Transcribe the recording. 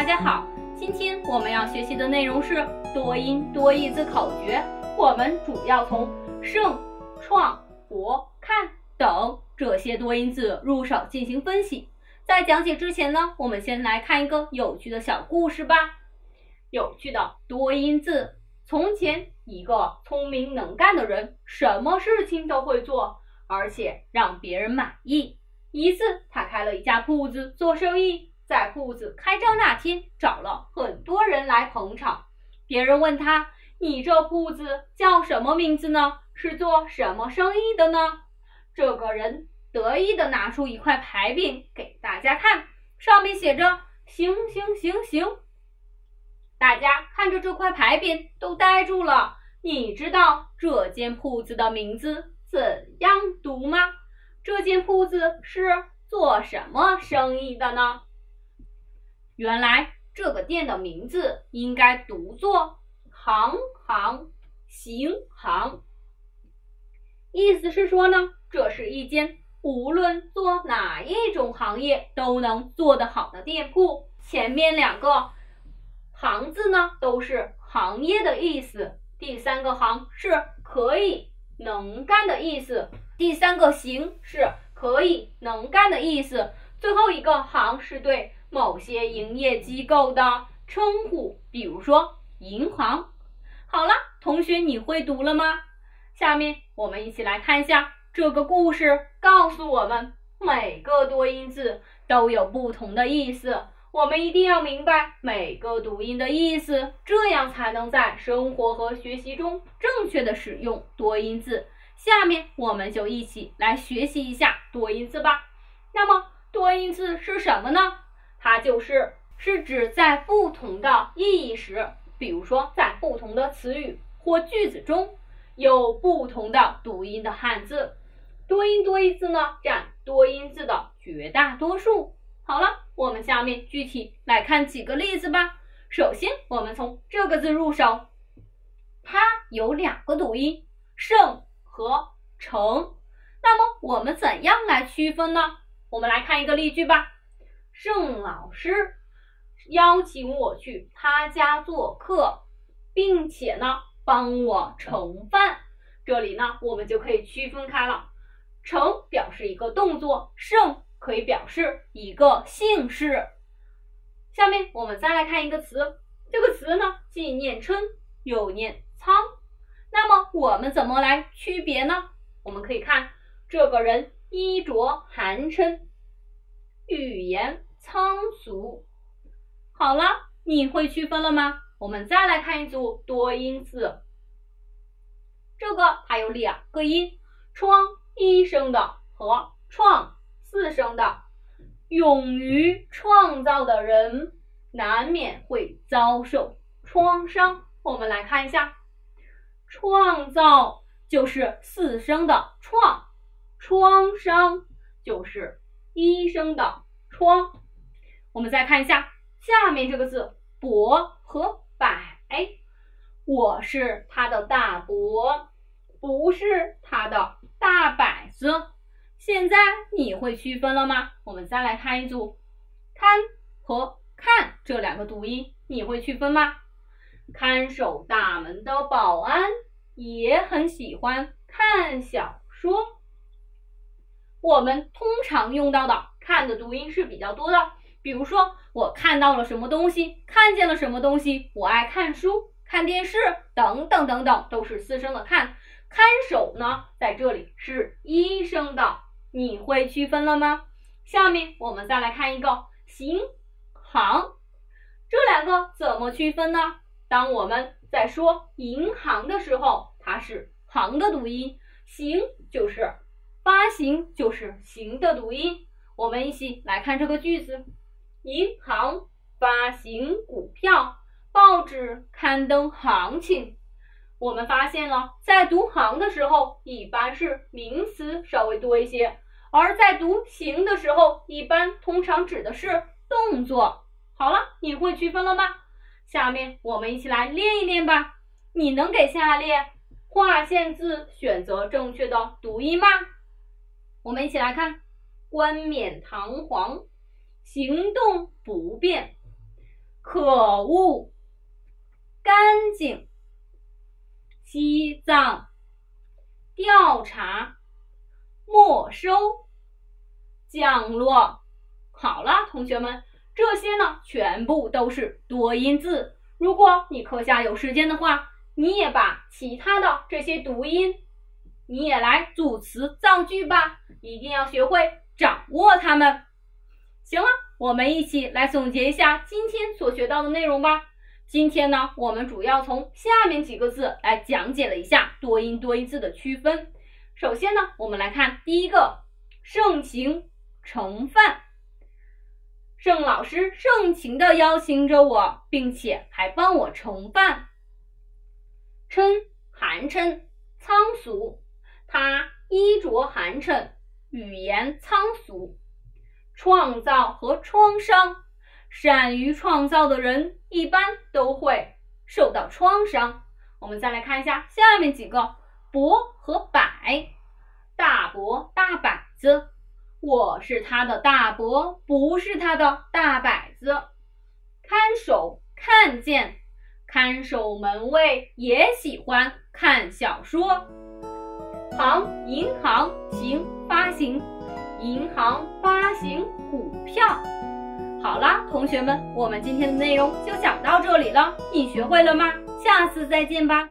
大家好，今天我们要学习的内容是多音多义字口诀。我们主要从胜、创、博、看等这些多音字入手进行分析。在讲解之前呢，我们先来看一个有趣的小故事吧。有趣的多音字：从前，一个聪明能干的人，什么事情都会做，而且让别人满意。一次，他开了一家铺子做生意，在铺子开张那天，找了很多人来捧场。别人问他：“你这铺子叫什么名字呢？是做什么生意的呢？”这个人得意地拿出一块牌匾给大家看，上面写着“行行行行”。大家看着这块牌匾都呆住了。你知道这间铺子的名字怎样读吗？这间铺子是做什么生意的呢？原来这个店的名字应该读作“行行行行”，意思是说呢，这是一间无论做哪一种行业都能做得好的店铺。前面两个“行”字呢，都是行业的意思；第三个“行”是可以能干的意思。第三个“行”是可以能干的意思，最后一个“行”是对某些营业机构的称呼，比如说银行。好了，同学，你会读了吗？下面我们一起来看一下这个故事，告诉我们每个多音字都有不同的意思，我们一定要明白每个读音的意思，这样才能在生活和学习中正确的使用多音字。下面我们就一起来学习一下多音字吧。那么多音字是什么呢？它就是是指在不同的意义时，比如说在不同的词语或句子中有不同的读音的汉字。多音多义字呢，占多音字的绝大多数。好了，我们下面具体来看几个例子吧。首先，我们从这个字入手，它有两个读音，胜。和成，那么我们怎样来区分呢？我们来看一个例句吧。盛老师邀请我去他家做客，并且呢帮我盛饭。这里呢我们就可以区分开了。盛表示一个动作，盛可以表示一个姓氏。下面我们再来看一个词，这个词呢既念春又念仓。那么我们怎么来区别呢？我们可以看这个人衣着寒碜，语言仓促。好了，你会区分了吗？我们再来看一组多音字，这个它有两个音，创一声的和创四声的。勇于创造的人难免会遭受创伤。我们来看一下。创造就是四声的创，创伤就是一声的创。我们再看一下下面这个字“伯”和“百”，我是他的大伯，不是他的大摆子。现在你会区分了吗？我们再来看一组“看”和“看”这两个读音，你会区分吗？看守大门的保安也很喜欢看小说。我们通常用到的“看”的读音是比较多的，比如说我看到了什么东西，看见了什么东西，我爱看书、看电视等等等等，都是四声的“看”。看守呢，在这里是一声的，你会区分了吗？下面我们再来看一个“行行”，这两个怎么区分呢？当我们在说银行的时候，它是“行”的读音，“行”就是发行，就是“行”的读音。我们一起来看这个句子：银行发行股票，报纸刊登行情。我们发现了，在读“行”的时候，一般是名词稍微多一些；而在读“行”的时候，一般通常指的是动作。好了，你会区分了吗？下面我们一起来练一练吧。你能给下列划线字选择正确的读音吗？我们一起来看：冠冕堂皇，行动不便，可恶，干净，西藏，调查，没收，降落。好了，同学们，这些呢全部都是多音字。如果你课下有时间的话，你也把其他的这些读音，你也来组词造句吧，一定要学会掌握它们。行了，我们一起来总结一下今天所学到的内容吧。今天呢，我们主要从下面几个字来讲解了一下多音多义字的区分。首先呢，我们来看第一个盛情盛饭。盛老师盛情的邀请着我，并且还帮我盛饭。琛寒碜仓俗，他衣着寒碜，语言仓俗。创造和创伤，善于创造的人一般都会受到创伤。我们再来看一下下面几个伯和柏，大伯大摆子，我是他的大伯，不是他的大摆子。看守看见，看守门卫也喜欢看小说。行银行行发行。银行发行股票。好啦，同学们，我们今天的内容就讲到这里了，你学会了吗？下次再见吧。